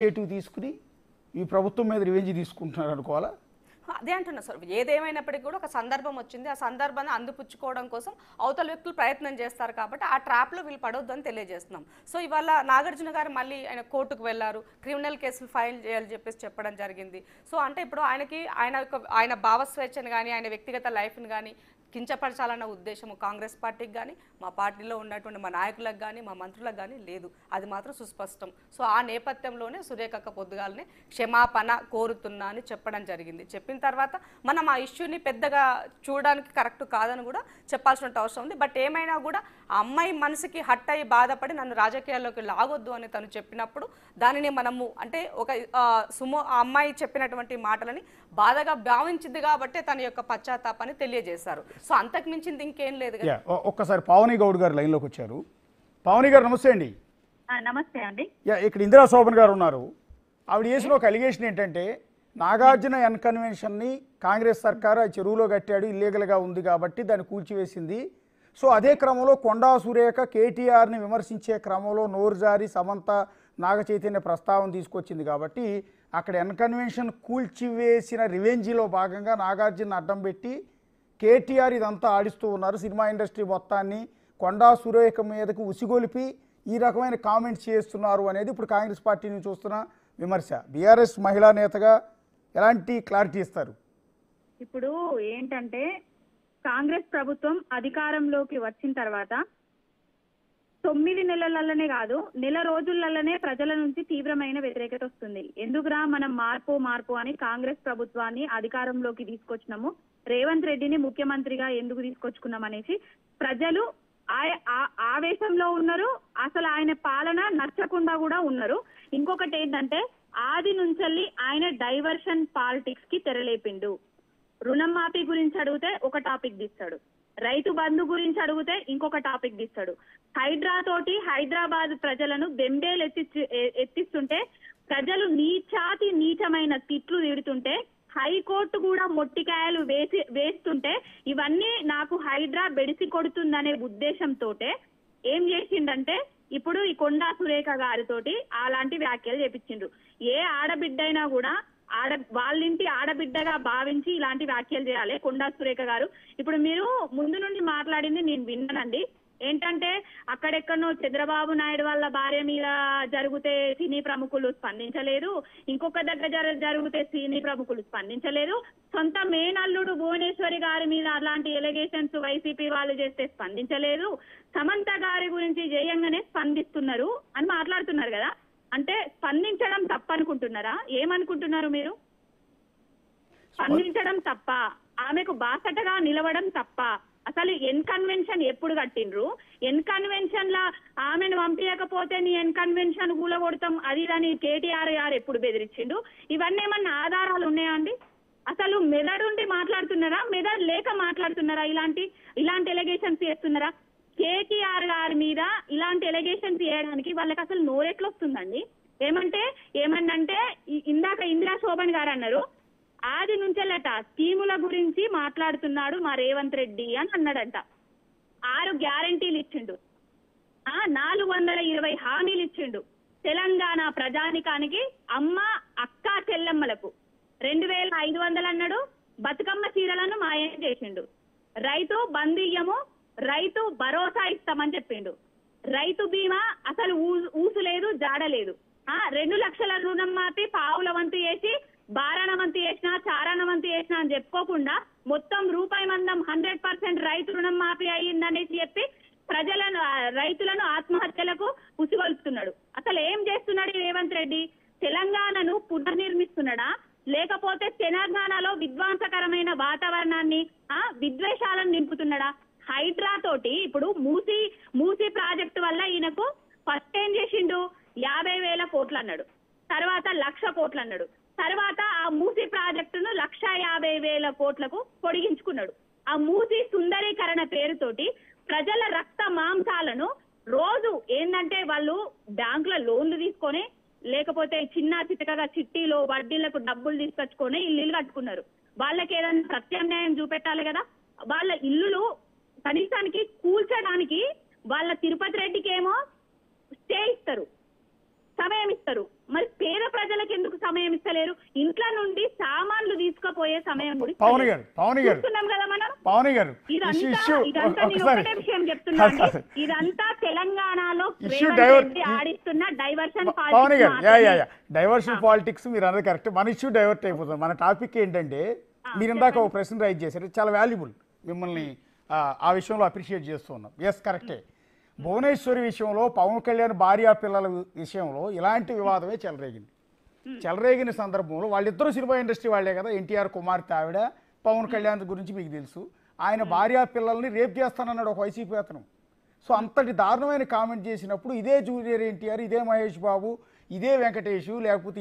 Initiative తీసుకుని ఈ ప్రభుత్వం మీద రివెంజ్ తీసుకుంటున్నారు అనుకోవాలా? అదే అంటున్నా సార్. ఏదేమైనప్పటికీ కూడా ఒక సందర్భం వచ్చింది. ఆ సందర్భాన్ని అందిపుచ్చుకోవడం కోసం అవతల వ్యక్తులు ప్రయత్నం చేస్తారు కాబట్టి ఆ ట్రాప్లో వీళ్ళు పడొద్దు అని తెలియజేస్తున్నాం. సో ఇవాళ నాగార్జున గారు మళ్ళీ ఆయన కోర్టుకు వెళ్ళారు. క్రిమినల్ కేసులు ఫైల్ చేయాలని చెప్పేసి చెప్పడం జరిగింది. సో అంటే ఇప్పుడు ఆయనకి ఆయన యొక్క ఆయన భావస్వేచ్ఛను కానీ ఆయన వ్యక్తిగత లైఫ్ని కానీ కించపరచాలన్న ఉద్దేశము కాంగ్రెస్ పార్టీకి కానీ మా పార్టీలో ఉన్నటువంటి మా నాయకులకు కానీ మా మంత్రులకు కానీ లేదు. అది మాత్రం సుస్పష్టం. సో ఆ నేపథ్యంలోనే సురేఖక్క పొద్దుగాలని క్షమాపణ కోరుతున్నా అని చెప్పడం జరిగింది. చెప్పిన తర్వాత మనం ఆ ఇష్యూని పెద్దగా చూడడానికి కరెక్ట్ కాదని కూడా చెప్పాల్సిన అవసరం ఉంది. బట్ ఏమైనా కూడా ఆ అమ్మాయి మనసుకి హట్ అయ్యి బాధపడి నన్ను రాజకీయాల్లోకి లాగొద్దు అని తను చెప్పినప్పుడు దానిని మనము అంటే ఒక సుమో ఆ అమ్మాయి చెప్పినటువంటి మాటలని బాధగా భావించింది కాబట్టి తన యొక్క పశ్చాత్తాపాన్ని తెలియజేశారు. సో అంతకు మించింది ఇంకేం లేదు కదా. యా ఒ- ఒక్కసారి పావని గౌడ్ గారు లైన్లోకి వచ్చారు. పావని గారు నమస్తే అండి. ఆ, నమస్తే అండి. యా ఇక్కడ ఇందిరా శోభన్ గారు ఉన్నారు. ఆవిడ చేసిన ఒక అలిగేషన్ ఏంటంటే నాగార్జున ఎన్ కన్వెన్షన్ని కాంగ్రెస్ సర్కారు ఆ చెరువులో కట్టాడు ఇల్లీగల్గా ఉంది కాబట్టి దాన్ని కూల్చివేసింది. సో అదే క్రమంలో కొండా సురేఖ కేటీఆర్ని విమర్శించే క్రమంలో నోరు జారి సమంత నాగ చైతన్య ప్రస్తావన తీసుకొచ్చింది కాబట్టి అక్కడ ఎన్ కన్వెన్షన్ కూల్చివేసిన రివెంజీలో భాగంగా నాగార్జున అడ్డం పెట్టి కేటీఆర్ ఇదంతా ఆడిస్తూ ఉన్నారు. సినిమా ఇండస్ట్రీ మొత్తాన్ని కొండా సురేఖ మీదకు ఉసిగొలిపి ఈ రకమైన కామెంట్స్ చేస్తున్నారు అనేది ఇప్పుడు కాంగ్రెస్ పార్టీ నుంచి చూస్తున్న విమర్శ. బీఆర్ఎస్ మహిళా నేతగా ఎలాంటి క్లారిటీ ఇస్తారు? ఇప్పుడు ఏంటంటే కాంగ్రెస్ ప్రభుత్వం అధికారంలోకి వచ్చిన తర్వాత తొమ్మిది నెలలనే కాదు నెల రోజులలోనే ప్రజల నుంచి తీవ్రమైన వ్యతిరేకత వస్తుంది. ఎందుకురా మనం మార్పు మార్పు అని కాంగ్రెస్ ప్రభుత్వాన్ని అధికారంలోకి తీసుకొచ్చినాము? రేవంత్ రెడ్డిని ముఖ్యమంత్రిగా ఎందుకు తీసుకొచ్చుకున్నాం అనేసి ప్రజలు ఆవేశంలో ఉన్నారు. అసలు ఆయన పాలన నచ్చకుండా కూడా ఉన్నారు. ఇంకొకటి ఏంటంటే ఆది నుంచెల్లి ఆయన డైవర్షన్ పాలిటిక్స్కి తెరలేపిండు. రుణం మాఫీ గురించి అడిగితే ఒక టాపిక్ తీస్తాడు. రైతు బంధు గురించి అడిగితే ఇంకొక టాపిక్ తీస్తాడు. హైడ్రా తోటి హైదరాబాద్ ప్రజలను బెంబేలు ఎత్తి ఎత్తిస్తుంటే ప్రజలు నీచాతి నీచమైన తిట్లు తిడుతుంటే హైకోర్టు కూడా మొట్టికాయలు వేసి వేస్తుంటే ఇవన్నీ నాకు హైడ్రా బెడిసి కొడుతుందనే ఉద్దేశంతో ఏం చేసిండంటే ఇప్పుడు ఈ కొండా సురేఖ గారితోటి అలాంటి వ్యాఖ్యలు చేపించిండ్రు. ఏ ఆడబిడ్డైనా కూడా ఆడ వాళ్ళింటి ఆడబిడ్డగా భావించి ఇలాంటి వ్యాఖ్యలు చేయాలి. కొండా సురేఖ గారు ఇప్పుడు మీరు ముందు నుండి మాట్లాడింది నేను విన్నానండి. ఏంటంటే అక్కడెక్కడనో చంద్రబాబు నాయుడు వాళ్ళ భార్య మీద జరిగితే సినీ ప్రముఖులు స్పందించలేదు. ఇంకొక దగ్గర జరిగితే సినీ ప్రముఖులు స్పందించలేదు. సొంత మేనల్లుడు భువనేశ్వరి గారి మీద అలాంటి ఎలిగేషన్స్ వైసీపీ వాళ్ళు చేస్తే స్పందించలేదు. సమంత గారి గురించి జయంగానే స్పందిస్తున్నారు అని మాట్లాడుతున్నారు కదా. అంటే స్పందించడం తప్పనుకుంటున్నారా? ఏమనుకుంటున్నారు మీరు? స్పందించడం తప్ప ఆమెకు బాసటగా నిలవడం తప్ప అసలు ఎన్ కన్వెన్షన్ ఎప్పుడు కట్టిండ్రు? ఎన్ కన్వెన్షన్ లా ఆమెను పంపించకపోతే నీ ఎన్ కన్వెన్షన్ కూలగొడతాం అది అని కేటీఆర్ గారు ఎప్పుడు బెదిరించిండు? ఇవన్నీ ఏమన్నా ఆధారాలు ఉన్నాయా అండి? అసలు మెదడుండి మాట్లాడుతున్నారా? మెదడు లేక మాట్లాడుతున్నారా? ఇలాంటి ఇలాంటి ఎలిగేషన్స్ చేస్తున్నారా? కేటీఆర్ గారి మీద ఇలాంటి ఎలిగేషన్స్ చేయడానికి వాళ్ళకి అసలు నోరెట్లు వస్తుందండి ఏమంటే ఏమన్నంటే ఇందాక ఇందిరా శోభన్ గారు అన్నారు ఆది నుంచెల్లట స్కీముల గురించి మాట్లాడుతున్నాడు మా రేవంత్ రెడ్డి అని అన్నాడంట. ఆరు గ్యారంటీలు ఇచ్చిండు. ఆ నాలుగు వందల ఇరవై హామీలు ఇచ్చిండు. తెలంగాణ ప్రజానికానికి అమ్మ అక్క చెల్లెమ్మలకు. రెండు వేల ఐదు వందలు అన్నాడు. బతుకమ్మ చీరలను మాయం చేసిండు. రైతు బందీయము రైతు భరోసా ఇస్తామని చెప్పిండు. రైతు బీమా అసలు ఊసు లేదు జాడ లేదు. ఆ రెండు లక్షల రుణం మాపి పావుల వంతు వేసి బారాణ వంతు వేసినా చారాణ వంతు వేసిన అని చెప్పుకోకుండా మొత్తం రూపాయి మందం హండ్రెడ్ పర్సెంట్ రైతు రుణం మాఫీ అయ్యిందనేసి చెప్పి ప్రజలను రైతులను ఆత్మహత్యలకు ఉసిగొలుపుతున్నాడు. అసలు ఏం చేస్తున్నాడు రేవంత్ రెడ్డి? తెలంగాణను పునర్నిర్మిస్తున్నాడా? లేకపోతే తెలంగాణలో విధ్వంసకరమైన వాతావరణాన్ని ఆ విద్వేషాలను నింపుతున్నాడా? హైడ్రా తోటి ఇప్పుడు మూసి మూసి ప్రాజెక్టు వల్ల ఈయనకు ఫస్ట్ ఏం చేసిండు? యాభై వేల కోట్లు అన్నాడు తర్వాత లక్ష కోట్లు అన్నాడు తర్వాత ఆ మూసి ప్రాజెక్టును లక్ష యాభై వేల కోట్లకు పొడిగించుకున్నాడు. ఆ మూసి సుందరీకరణ పేరుతోటి ప్రజల రక్త మాంసాలను రోజు ఏంటంటే వాళ్ళు బ్యాంకుల లోన్లు తీసుకొని లేకపోతే చిన్న చితకగా చిట్టీలో వడ్డీలకు డబ్బులు తీసుకొచ్చుకొని ఇల్లు కట్టుకున్నారు. వాళ్ళకి ఏదైనా ప్రత్యామ్నాయం చూపెట్టాలి కదా? వాళ్ళ ఇల్లులు కనీసానికి కూల్చడానికి వాళ్ళ తిరుపతి రెడ్డికి ఏమో స్టే ఇస్తారు సమయం ఇస్తారు. మరి పేద ప్రజలకు ఎందుకు సమయం ఇస్తలేరు? ఇంట్లో నుండి సామాన్లు తీసుకుపోయే సమయం పవన్ ఇస్తలేరు. గారు పవన్ గారు. చూస్తున్నాం కదా మనం? పవన్ గారు ఇష్యూ ఇదంతా ఇదంతా విషయం తెలంగాణలో ఆడిస్తున్న డైవర్షన్ పవన్ గారు డైవర్షన్ పాలిటిక్స్ మీరు అన్నది కరెక్ట్ మన ఇష్యూ డైవర్ట్ అయిపోతుంది. మన టాపిక్ ఏంటంటే మీరు ఇందాక ఒక ప్రశ్న రైజ్ చేశారు. చాలా వాల్యుబుల్ మిమ్మల్ని ఆ, విషయంలో అప్రిషియేట్ చేస్తూ ఉన్నాం ఎస్ కరెక్టే భువనేశ్వరి విషయంలో పవన్ కళ్యాణ్ భార్యా పిల్లల విషయంలో ఇలాంటి వివాదమే చెలరేగింది. చెలరేగిన సందర్భంలో వాళ్ళిద్దరూ సినిమా ఇండస్ట్రీ వాళ్ళే కదా ఎన్టీఆర్ కుమార్తె ఆవిడ పవన్ కళ్యాణ్ గురించి మీకు తెలుసు. ఆయన భార్యా పిల్లల్ని రేప్ చేస్తానన్నాడు ఒక వైసీపీ అతను. సో అంతటి దారుణమైన కామెంట్ చేసినప్పుడు ఇదే జూనియర్ ఎన్టీఆర్ ఇదే మహేష్ బాబు ఇదే వెంకటేష్ లేకపోతే